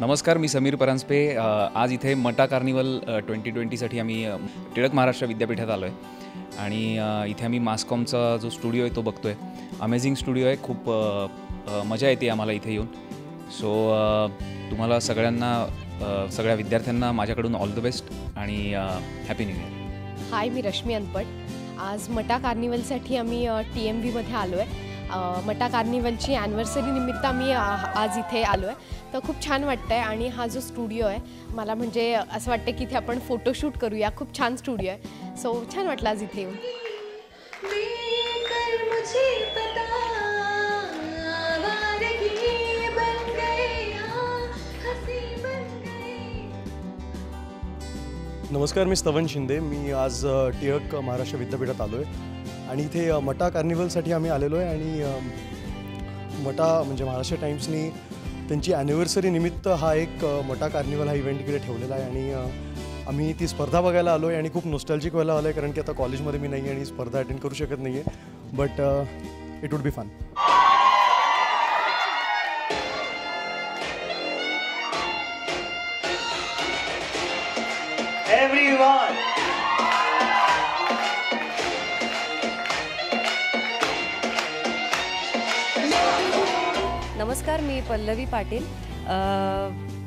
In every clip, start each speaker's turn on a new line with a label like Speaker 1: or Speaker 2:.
Speaker 1: नमस्कार मी समीर परांजपे. आज इथे मटा कार्निवल ट्वेंटी ट्वेंटीसाठी आम्ही टिळक महाराष्ट्र विद्यापीठात आलो आहे आणि इथे आम्ही मास्कॉमचा जो स्टुडिओ आहे तो बघतो आहे अमेझिंग स्टुडिओ आहे खूप मजा येते आम्हाला इथे येऊन. सो तुम्हाला सगळ्यांना सगळ्या विद्यार्थ्यांना माझ्याकडून ऑल द बेस्ट आणि हॅपी न्यू इयर.
Speaker 2: हाय मी रश्मी अनपट. आज मटा कार्निवलसाठी आम्ही टी एम व्हीमध्ये आलो आहे मटा कार्निवलची ॲनिव्हर्सरी निमित्त आम्ही आज इथे आलो आहे तर खूप छान वाटतं आहे आणि हा जो स्टुडिओ आहे मला म्हणजे असं वाटतं की इथे आपण फोटोशूट करूया. खूप छान स्टुडिओ आहे. सो छान वाटलं आज इथे येऊन.
Speaker 3: नमस्कार मी स्तवन शिंदे. मी आज टिळक महाराष्ट्र विद्यापीठात आलो आहे आणि इथे मटा कार्निवलसाठी आम्ही आलेलो आहे आणि मटा म्हणजे महाराष्ट्र टाईम्सनी त्यांची ॲनिव्हर्सरी निमित्त हा एक मटा कार्निवल हा इव्हेंट इकडे ठेवलेला आहे. आणि आम्ही ती स्पर्धा बघायला आलो आहे आणि खूप नोस्टॅल्जिक व्हायला आलो आहे कारण की आता कॉलेजमध्ये मी नाही आहे आणि स्पर्धा अटेंड करू शकत नाही आहे but it would be fun
Speaker 4: Everyone.
Speaker 5: नमस्कार मी पल्लवी पाटील.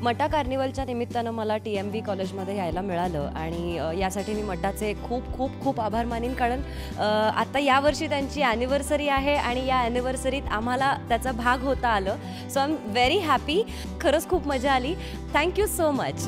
Speaker 5: मटा कार्निवलच्या निमित्तानं मला टी एम बी कॉलेजमध्ये यायला मिळालं आणि यासाठी मी मटाचे खूप खूप खूप आभार मानीन. कारण आत्ता आता यावर्षी त्यांची ॲनिव्हर्सरी आहे आणि या ॲनिव्हर्सरीत आम्हाला त्याचा भाग होता आलं. So I am very happy खरंच खूप मजा आली. Thank you so much